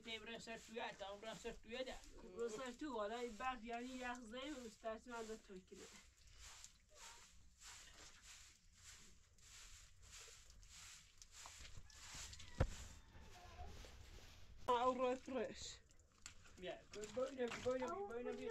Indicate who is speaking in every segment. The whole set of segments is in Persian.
Speaker 1: fijn even een sertuja, dan een sertuja da. Burası
Speaker 2: tu valla berk yani yakzayım istersen al da Türkiye. Avro fresh.
Speaker 1: Ja, boyna boyna boyna bir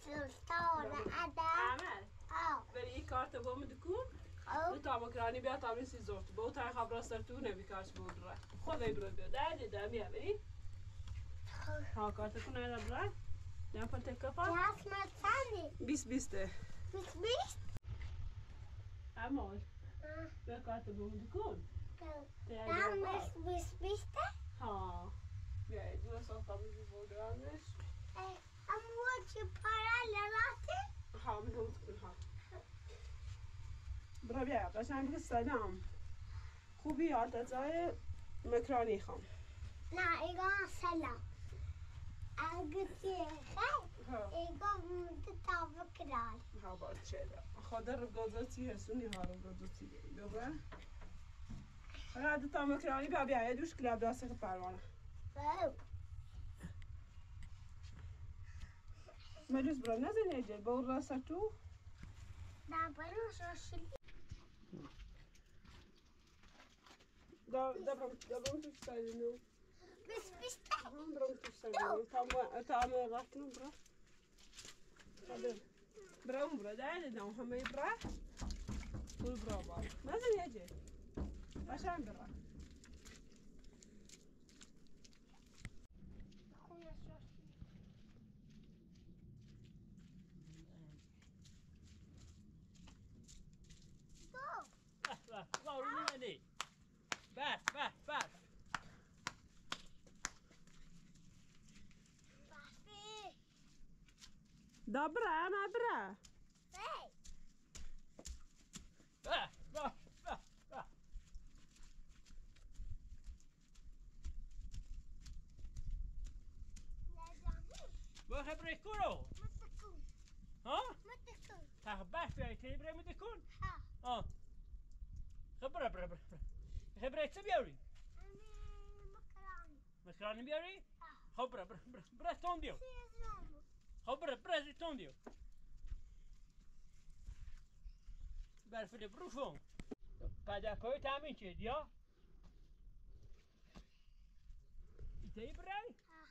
Speaker 3: تو تا نه آدامر آ.
Speaker 2: وی کارتو برو میتو کو؟ تو باکرانی بیا تا میس زورت. برو تا خبرو سر تو نه بیکارش برو در. خو وی برو به دایی دایی می بیا وی. ها کارتو کن را برا؟ ده پالتک اپا. بس بس ده.
Speaker 3: بس بیست
Speaker 2: آ موش. وی کارتو برو میتو کو؟ ده بس
Speaker 3: بس میشته؟
Speaker 2: ها. Har sagt att vi borde annars.
Speaker 3: Jag måste bara lära till.
Speaker 2: ها من هون تكون ها برا بیا قشنگ بگو سلام خوبی جای مکرانی.
Speaker 3: Agutje, hej.
Speaker 2: ها
Speaker 3: Igår måste ta för kral.
Speaker 2: ها بار چه خدا رو گذاشتی هستونی ها رو گذاشتی بگو قاعد تا مکرانی یه دوش کلاب داسته پروانه مالوز برا نازل نجل بور راسا تو؟
Speaker 3: دا برا شاشل
Speaker 2: دا دا دا برمتو تستعلنو
Speaker 3: بس بس. تحت
Speaker 2: برمتو تستعلنو تعمل تعمل راتنو برا. خدر برا برا. دا عدنا وهم برا. والبرا برا نازل نجل عشان برا. Dobra, dobra.
Speaker 3: Hey.
Speaker 1: Ah, ah, ah, ah. Waar heb je de kool?
Speaker 3: Met de koe.
Speaker 1: Huh?
Speaker 3: Met de koe.
Speaker 1: Ga gebast bij je brengen met de koe?
Speaker 3: Ha.
Speaker 1: Oh. Gebra, bra, bra. Gebra, ze bjori.
Speaker 3: Makrani.
Speaker 1: Makrani bjori?
Speaker 3: Ha.
Speaker 1: Gebra, bra, bra. Bra, stond je.
Speaker 3: Zie je
Speaker 1: خب زی تون دیو برو فون پدکای تامین چه دیا؟ ایتایی برای؟
Speaker 3: Ha.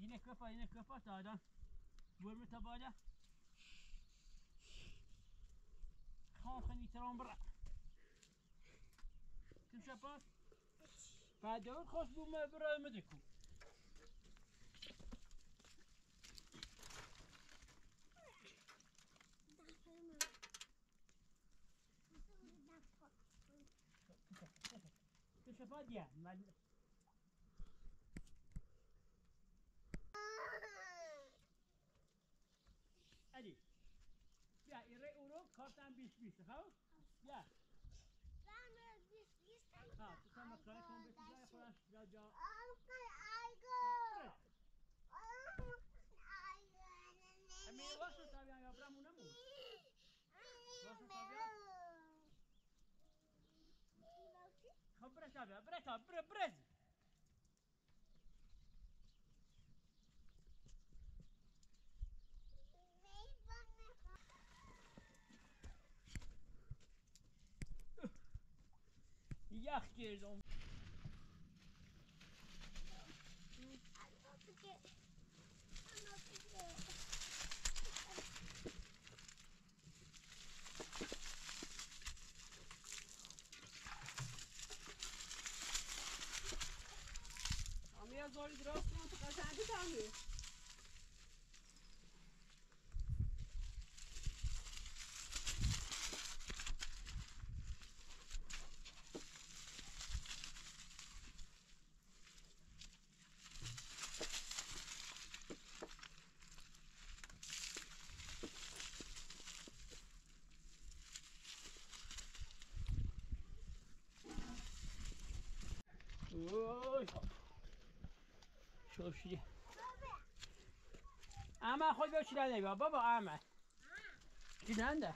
Speaker 1: Yine kafa yine kafa sağdan. Vurma tabağıyla. خان خني ترون برا كم شباب بعد دور خوش defa diye. Ben... Adi. بیا این ری اورو کارتم بیش بیش خب بیا
Speaker 3: من بیش بیش خب تو تا مکانه کن بیش بیش خورش
Speaker 1: جا جا Dobra, breta, bre, brez. Jakie są
Speaker 2: zor bir olsun. Kaçan bir tanıyor.
Speaker 1: شدي اما خود بيو شلال نبي بابا اما شنو عنده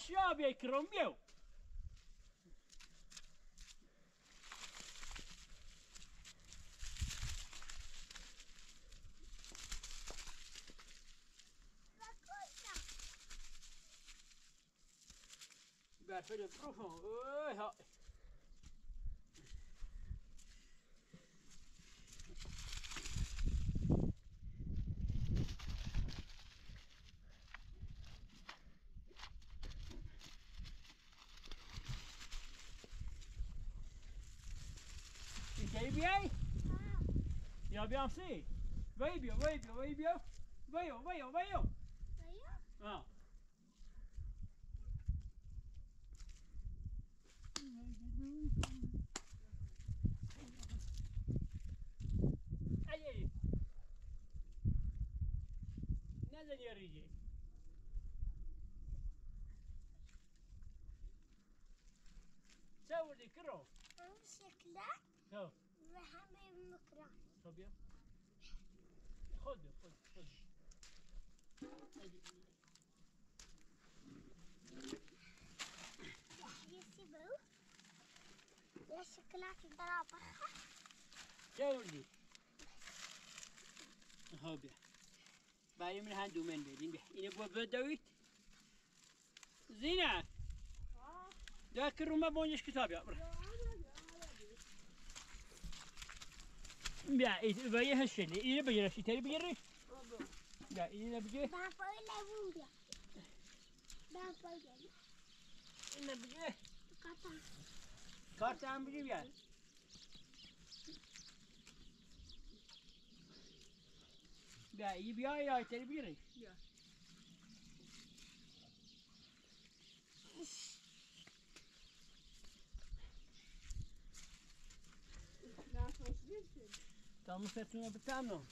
Speaker 1: siebie krąbieł. Bertha, filha, profundo. Viens! Viens, viens, viens, viens, viens, viens, viens, viens, viens, viens. طب يا خذ خذ خذ
Speaker 3: يسيبه يا شكلك ضربة
Speaker 1: يا ولدي بيا باي من هندو من بيدين بيا إني بوا بدويت زينة ذاكر ما بونيش كتاب يا
Speaker 2: برا
Speaker 1: Ja, ich war ja schön. Ich bin ja schön. Ich bin ja schön. Ja, ich bin ja schön.
Speaker 3: Ben böyle vurdu. Ben böyle.
Speaker 1: Ne bileyim?
Speaker 3: Kartan.
Speaker 1: Kartan bileyim ya. Ya iyi bir ay ay teri bir ay.
Speaker 4: Ya.
Speaker 1: Estamos sentindo habitando.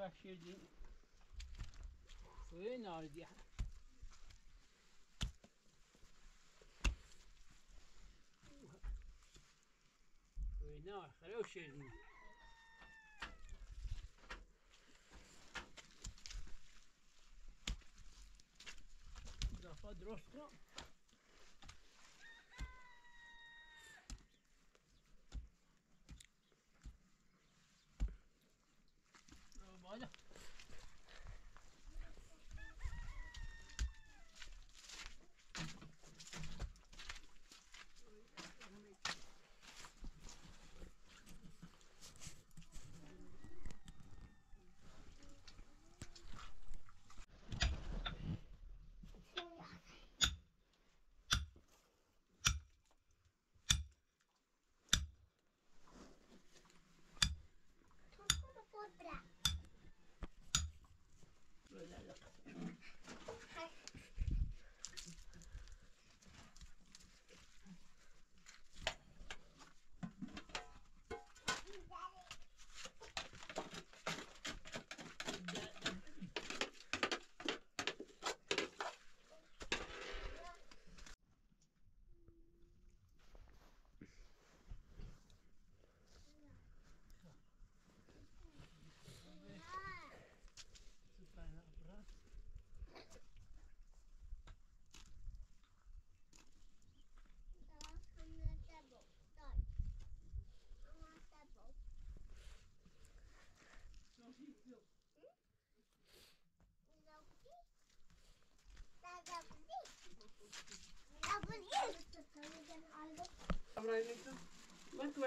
Speaker 1: الوحشية دي وين نار دي؟ وين نار؟ خلاو شيرنا Dá pra. one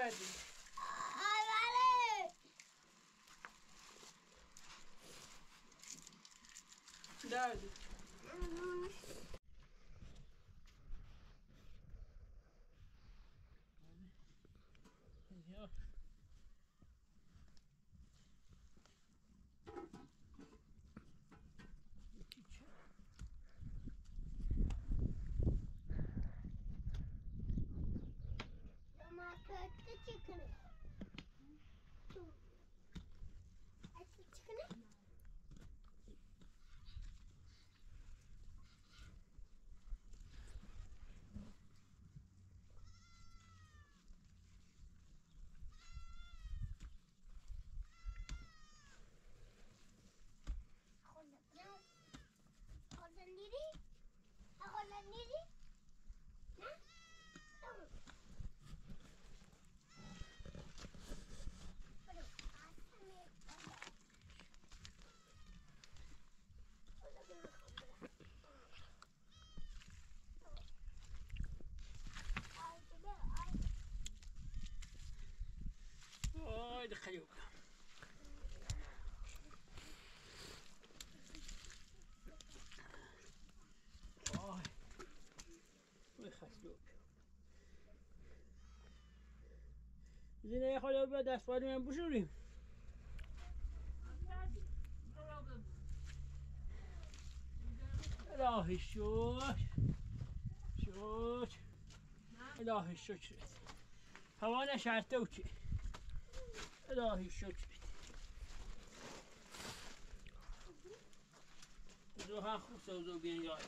Speaker 2: ready?
Speaker 3: I'm ready.
Speaker 2: Dad.
Speaker 3: Mm mm-hmm. -hmm.
Speaker 1: Yeah.
Speaker 3: chicken.
Speaker 1: دست باید من بشوریم الهی شکر. شکر. الهی شکر. هوا نشرته و چی الهی شکر ha خوب سوزو بیان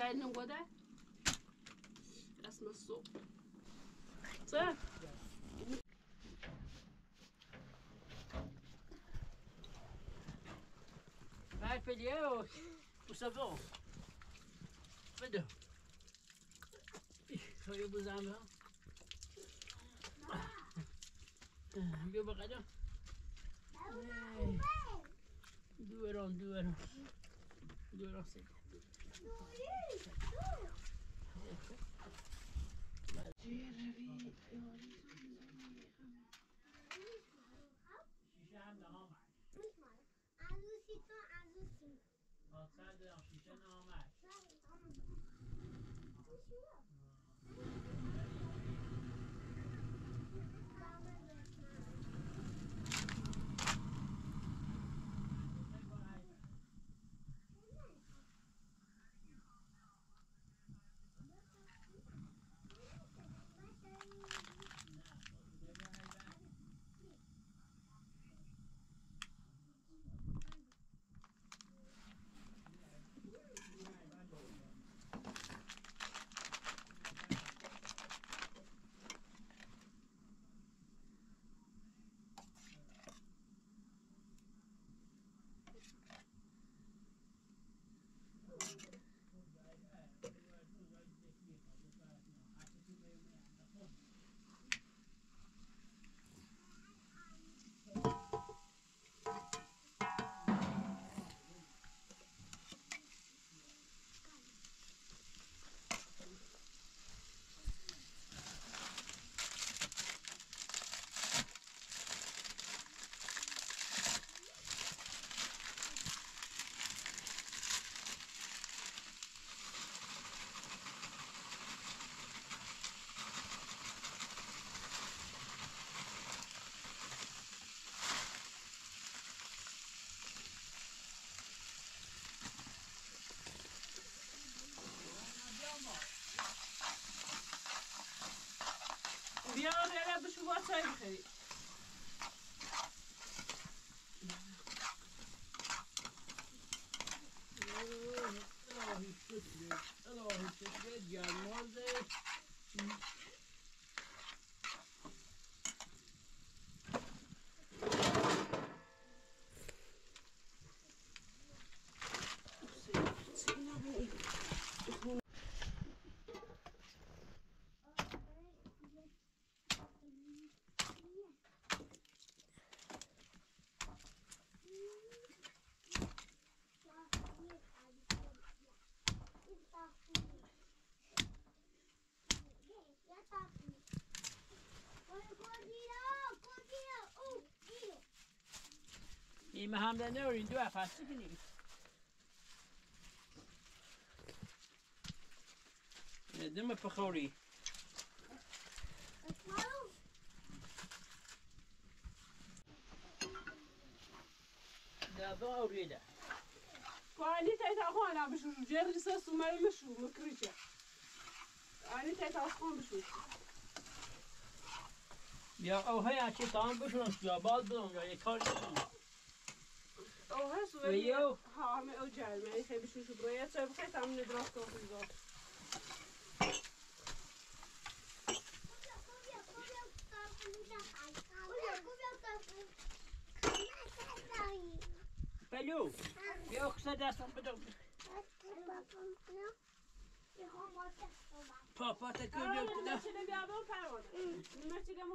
Speaker 2: 잘 있는 거다? That's my soap.
Speaker 4: Sir?
Speaker 1: Yes. Où ça va? Fais deux. Soyez vous en bas.
Speaker 3: Ah,
Speaker 1: viens, bacado. Deux heures, deux heures. Deux heures, 许仙在后面。
Speaker 2: so
Speaker 1: این همه نورین دو افستی کنیم دم بخوری دابا
Speaker 2: ko ana bishu jer risa su mai mishu mukricha. Ani ta ta ko bishu.
Speaker 1: یا او های چه تام بشون یا باد بدون یا یک کار کنم
Speaker 2: Alves, Leo. Ha, mamy odzielmy, chyba się już broje, co ja tam nie drastą tego.
Speaker 1: Pelu,
Speaker 3: ja
Speaker 1: zo dać tam bedowy.
Speaker 3: Papa,
Speaker 1: tak nie miał. Nie macie
Speaker 2: na białą parę. Nie macie na.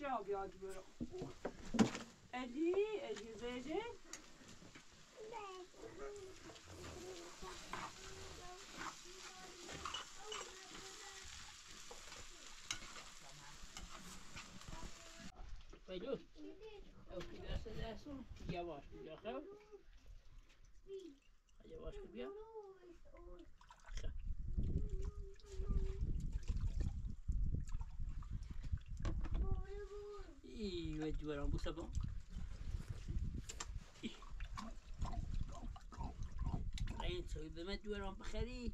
Speaker 2: aşağı birazcık böyle. Ali, Ali üzeri.
Speaker 1: Пойдет?
Speaker 3: А у тебя
Speaker 1: садятся? Я ваш, я хав. Я ваш, я. و جوارم بوسه با این سوی به من جوارم بخری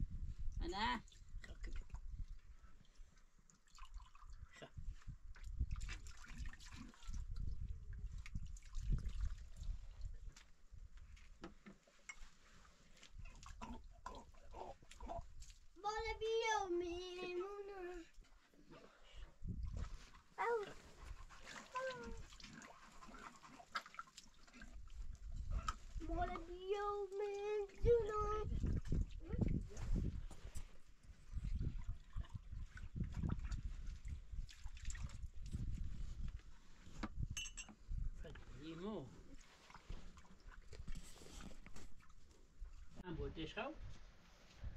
Speaker 1: انا الديشاو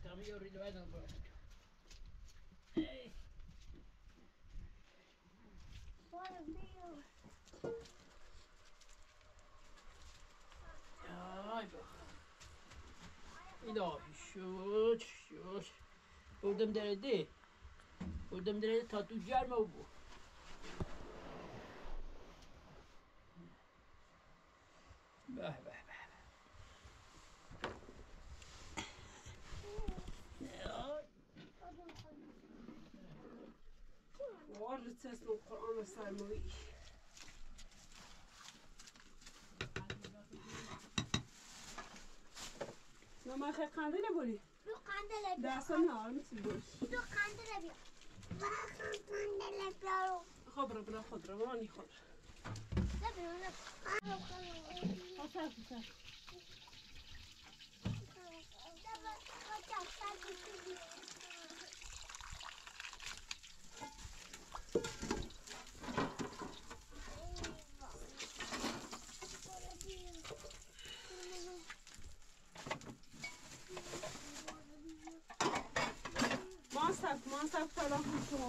Speaker 1: تغمي يريد هذا البرامج
Speaker 3: What a meal!
Speaker 1: Ay bakalım.
Speaker 3: Bir daha
Speaker 1: şut şut. Vurdum derede. Vurdum derede tatlı ciğer mi bu? Bah bah.
Speaker 2: وارد تسل القرآن الساموي ما خير قاندي نبولي
Speaker 3: Du kandela bio. دعسة
Speaker 2: نهار مثل بوش
Speaker 3: Du kandela bio. Kandela bio.
Speaker 2: خضرة بلا خضرة ماني خضرة
Speaker 3: لا bio. خسر
Speaker 2: خسر
Speaker 3: ما
Speaker 2: فلان خود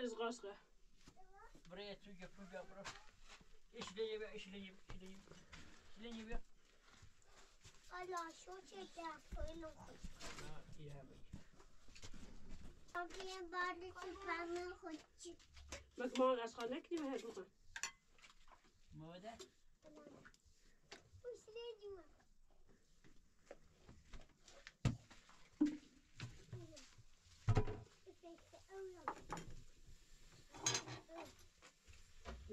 Speaker 2: veririz kaskı.
Speaker 1: Buraya tüge püge bırak. İşleyip, işleyip, işleyip. İşleyip.
Speaker 3: Allah şu çeker koyun okuyun.
Speaker 1: Ha, iyi abi.
Speaker 3: Abi bari çıpanı koyun.
Speaker 2: Bak mağaz kanak değil mi her bu kadar?
Speaker 1: Mağaz?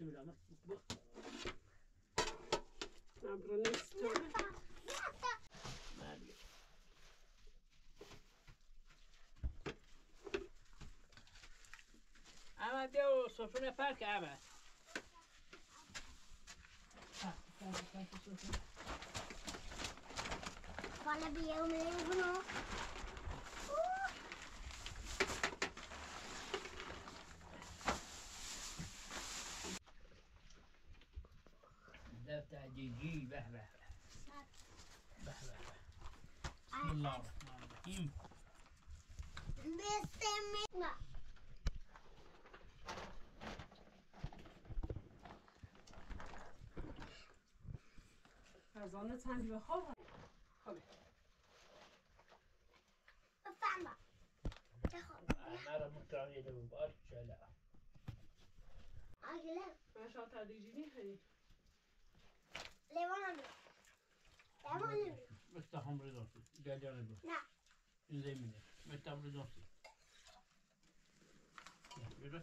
Speaker 1: bismillah. Bak.
Speaker 2: Abranın istiyor.
Speaker 1: Nerede? اما دو سفره پرک اما
Speaker 3: بالا بیا اومدیم
Speaker 1: تعجيجي به به به بسم
Speaker 3: الله
Speaker 1: الرحمن الرحيم
Speaker 3: Bismillah.
Speaker 2: خزانه تنگ به خواب
Speaker 3: Efendim. Çakal.
Speaker 1: مرة مكرهية لو بقرش لا
Speaker 3: Aile.
Speaker 2: من شاید تدریجی خیلی
Speaker 1: Mekta hamre donsu. Italiano bu.
Speaker 3: Ne?
Speaker 1: İzleyimini. Mekta hamre donsu. Yürü.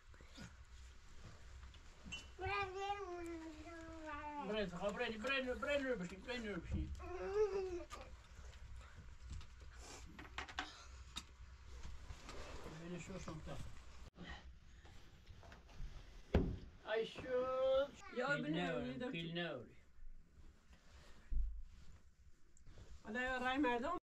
Speaker 1: Brent. Ben zo'n dag? Should... Ik ben nodig. Ik ben
Speaker 2: rij maar dan.